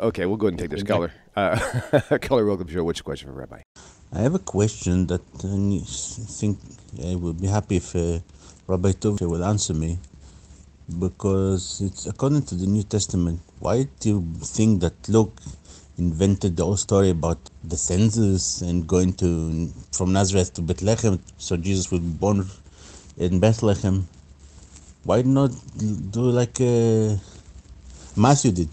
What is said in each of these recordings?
Okay, we'll go ahead and take this caller. Uh, caller, welcome to the show. What's your question for Rabbi? I have a question that uh, I think I would be happy if uh, Rabbi Tov would answer me because it's according to the New Testament. Why do you think that Luke invented the whole story about the census and going to from Nazareth to Bethlehem so Jesus would be born in Bethlehem? Why not do like uh, Matthew did?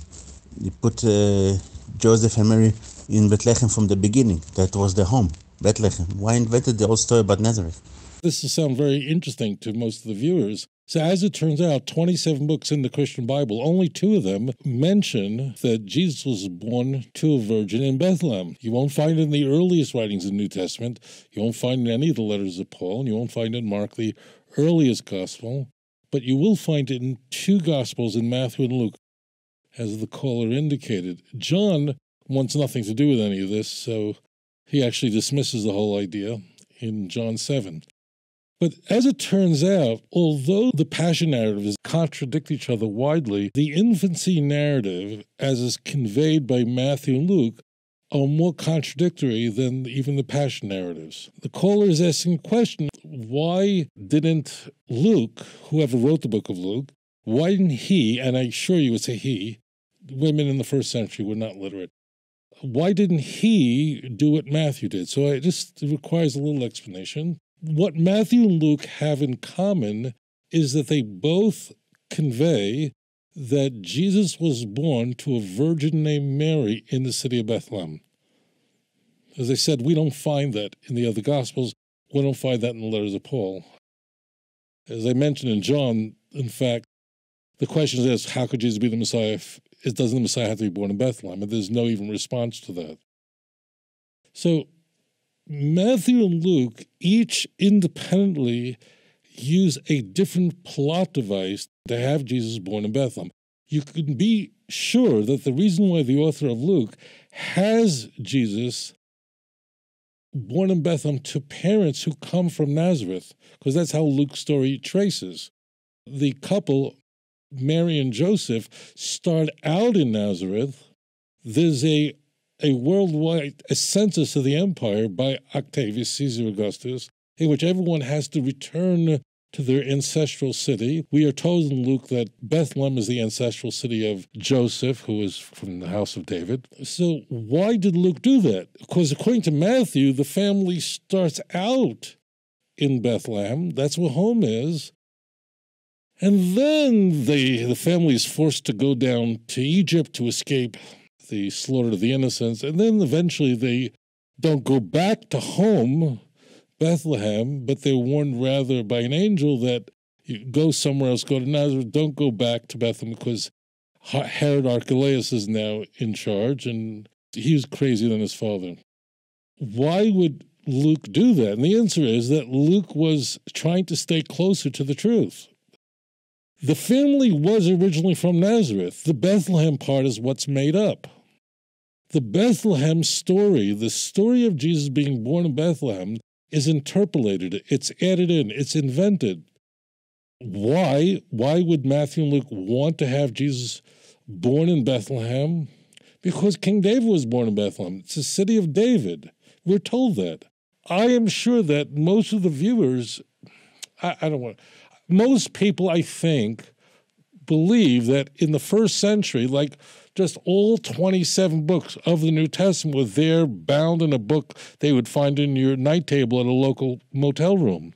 You put uh, Joseph and Mary in Bethlehem from the beginning. That was their home, Bethlehem. Why invented the whole story about Nazareth? This will sound very interesting to most of the viewers. So, as it turns out, 27 books in the Christian Bible, only two of them mention that Jesus was born to a virgin in Bethlehem. You won't find it in the earliest writings of the New Testament. You won't find it in any of the letters of Paul, and you won't find it in Mark, the earliest gospel. But you will find it in two gospels in Matthew and Luke, as the caller indicated. John wants nothing to do with any of this, so he actually dismisses the whole idea in John 7. But as it turns out, although the passion narratives contradict each other widely, the infancy narrative, as is conveyed by Matthew and Luke, are more contradictory than even the passion narratives. The caller is asking the question why didn't Luke, whoever wrote the book of Luke, why didn't he, and I assure you it's a he, women in the first century were not literate, why didn't he do what Matthew did? So it just requires a little explanation what Matthew and Luke have in common is that they both convey that Jesus was born to a virgin named Mary in the city of Bethlehem. As I said, we don't find that in the other Gospels. We don't find that in the letters of Paul. As I mentioned in John, in fact, the question is how could Jesus be the Messiah if it doesn't the Messiah have to be born in Bethlehem? And there's no even response to that. So Matthew and Luke each independently use a different plot device to have Jesus born in Bethlehem. You can be sure that the reason why the author of Luke has Jesus born in Bethlehem to parents who come from Nazareth, because that's how Luke's story traces. The couple, Mary and Joseph, start out in Nazareth. There's a a worldwide a census of the empire by Octavius Caesar Augustus, in which everyone has to return to their ancestral city. We are told in Luke that Bethlehem is the ancestral city of Joseph, who is from the house of David. So, why did Luke do that? Because according to Matthew, the family starts out in Bethlehem. That's where home is. And then they, the family is forced to go down to Egypt to escape the slaughter of the innocents, and then eventually they don't go back to home, Bethlehem, but they're warned rather by an angel that you go somewhere else, go to Nazareth, don't go back to Bethlehem because Herod Archelaus is now in charge, and he's crazier than his father. Why would Luke do that? And the answer is that Luke was trying to stay closer to the truth. The family was originally from Nazareth. The Bethlehem part is what's made up the Bethlehem story, the story of Jesus being born in Bethlehem, is interpolated, it's added in, it's invented. Why? Why would Matthew and Luke want to have Jesus born in Bethlehem? Because King David was born in Bethlehem. It's the city of David. We're told that. I am sure that most of the viewers, I, I don't want, most people, I think, believe that in the first century, like just all 27 books of the New Testament were there bound in a book they would find in your night table at a local motel room.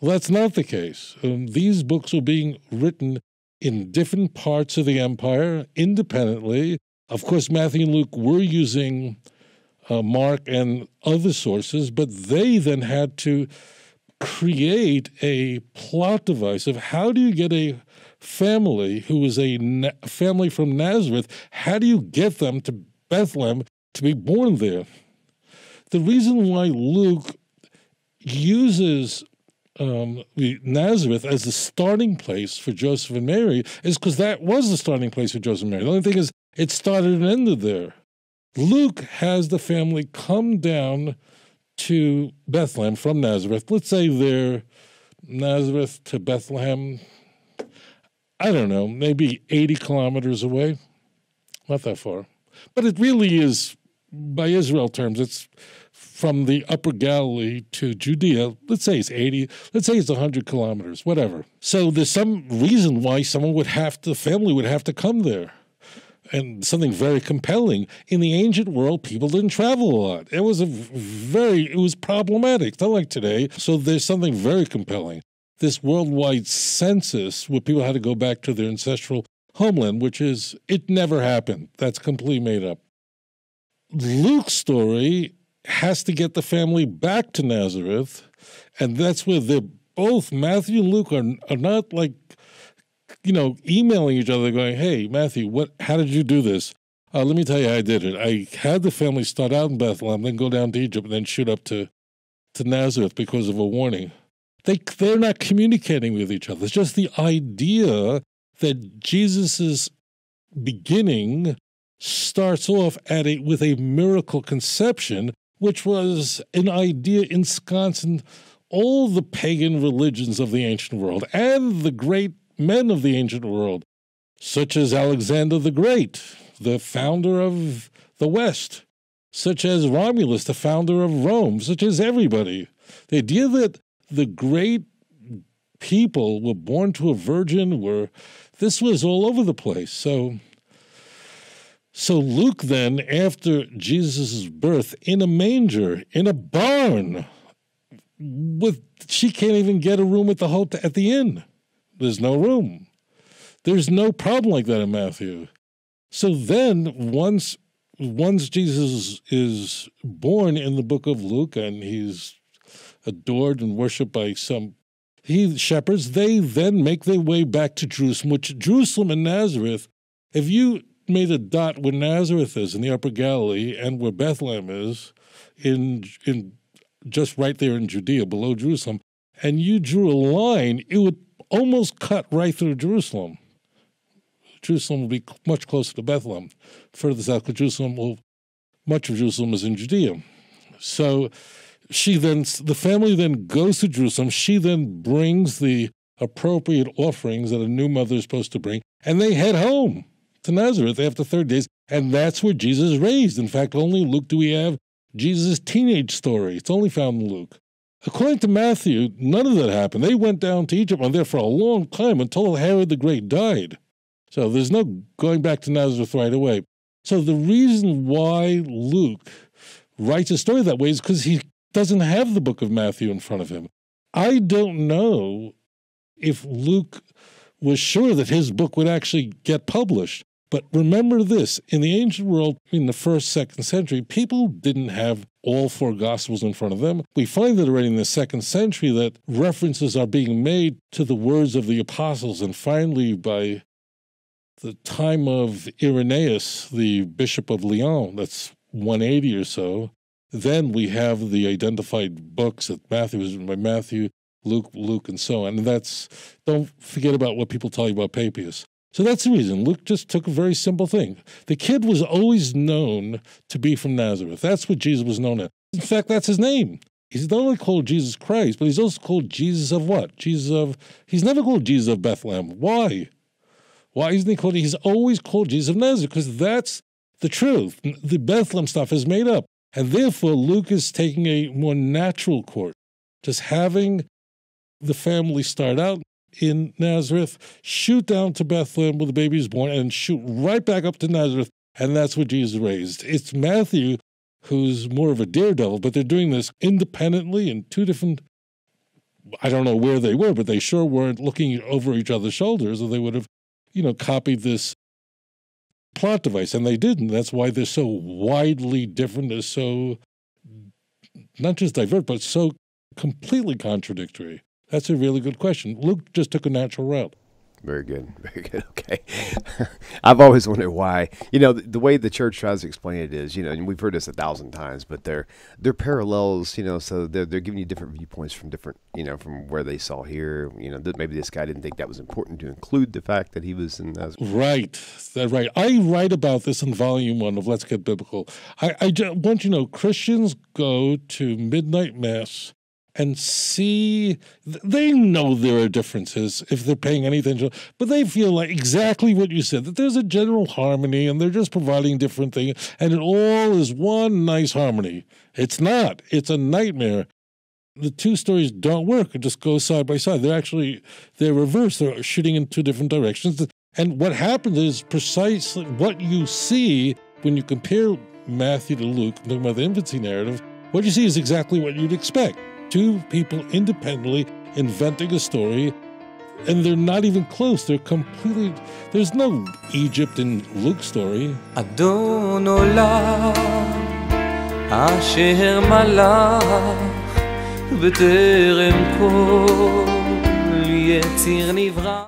Well, that's not the case. Um, these books were being written in different parts of the empire independently. Of course, Matthew and Luke were using uh, Mark and other sources, but they then had to create a plot device of how do you get a family who is a na- family from Nazareth, how do you get them to Bethlehem to be born there? The reason why Luke uses um, Nazareth as the starting place for Joseph and Mary is because that was the starting place for Joseph and Mary. The only thing is, it started and ended there. Luke has the family come down to Bethlehem from Nazareth. Let's say they're Nazareth to Bethlehem, I don't know, maybe 80 kilometers away. Not that far. but it really is, by Israel terms, it's from the upper Galilee to Judea. Let's say it's 80, let's say it's 100 kilometers, whatever. So there's some reason why someone would have to, family would have to come there and something very compelling. In the ancient world, people didn't travel a lot. It was a very, it was problematic. Not like today. So there's something very compelling. This worldwide census where people had to go back to their ancestral homeland, which is, it never happened. That's completely made up. Luke's story has to get the family back to Nazareth, and that's where they're both, Matthew and Luke, are, are not like you know, emailing each other, going, "Hey, Matthew, what? How did you do this?" Uh, let me tell you how I did it. I had the family start out in Bethlehem, then go down to Egypt, and then shoot up to to Nazareth because of a warning. They they're not communicating with each other. It's just the idea that Jesus's beginning starts off at a with a miracle conception, which was an idea ensconced in all the pagan religions of the ancient world and the great men of the ancient world, such as Alexander the Great, the founder of the West, such as Romulus, the founder of Rome, such as everybody. The idea that the great people were born to a virgin were this was all over the place. So so Luke then, after Jesus' birth in a manger, in a barn, with she can't even get a room at the hotel at the inn. There's no room. There's no problem like that in Matthew. So then, once once Jesus is born in the book of Luke and he's adored and worshipped by some he shepherds, they then make their way back to Jerusalem, which Jerusalem and Nazareth, if you made a dot where Nazareth is in the upper Galilee and where Bethlehem is in in just right there in Judea below Jerusalem, and you drew a line, it would almost cut right through Jerusalem. Jerusalem will be much closer to Bethlehem. Further south, Jerusalem will, much of Jerusalem is in Judea. So she then, the family then goes to Jerusalem. She then brings the appropriate offerings that a new mother is supposed to bring, and they head home to Nazareth after 30 days. And that's where Jesus is raised. In fact, only Luke do we have Jesus' teenage story. It's only found in Luke. According to Matthew, none of that happened. They went down to Egypt and there for a long time until Herod the Great died. So there's no going back to Nazareth right away. So the reason why Luke writes a story that way is because he doesn't have the book of Matthew in front of him. I don't know if Luke was sure that his book would actually get published. But remember this in the ancient world, in the first, second century, people didn't have all four gospels in front of them. We find that already in the second century that references are being made to the words of the apostles. And finally, by the time of Irenaeus, the Bishop of Lyon, that's 180 or so, then we have the identified books that Matthew was by Matthew, Luke, Luke, and so on. And that's, don't forget about what people tell you about Papias. So that's the reason. Luke just took a very simple thing. The kid was always known to be from Nazareth. That's what Jesus was known as. In fact, that's his name. He's not only called Jesus Christ, but he's also called Jesus of what? Jesus of, he's never called Jesus of Bethlehem. Why? Why isn't he called, he's always called Jesus of Nazareth because that's the truth. The Bethlehem stuff is made up. And therefore, Luke is taking a more natural course, just having the family start out in Nazareth, shoot down to Bethlehem where the baby is born, and shoot right back up to Nazareth. And that's where Jesus raised. It's Matthew who's more of a daredevil, but they're doing this independently in two different. I don't know where they were, but they sure weren't looking over each other's shoulders, or they would have, you know, copied this plot device, and they didn't. That's why they're so widely different. They're so not just diverse, but so completely contradictory. That's a really good question. Luke just took a natural route. Very good. Very good. Okay. I've always wondered why. You know, the, the, way the church tries to explain it is, you know, and we've heard this a thousand times, but they're they're parallels. You know, so they're they're giving you different viewpoints from different, you know, from where they saw here. You know, that maybe this guy didn't think that was important to include the fact that he was in. Uh, right. That's right. I write about this in volume one of Let's Get Biblical. I, I just want you to know Christians go to midnight mass and see they know there are differences if they're paying anything to but they feel like exactly what you said that there's a general harmony and they're just providing different things and it all is one nice harmony. It's not. It's a nightmare. The two stories don't work. It just goes side by side. They're actually they're reversed. They're shooting in two different directions. And what happens is precisely what you see when you compare matthew to luke talking about the infancy narrative what you see is exactly what you'd expect two people independently inventing a story and they're not even close. They're completely. There's no Egypt in Luke's story. Adon asher malach.